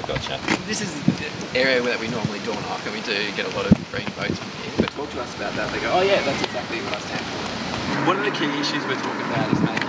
gotcha. This is the area that we normally door knock, and we do get a lot of green boats from here. But talk to us about that. They go, oh yeah, that's exactly what I stand for. One of the key issues we're talking about is making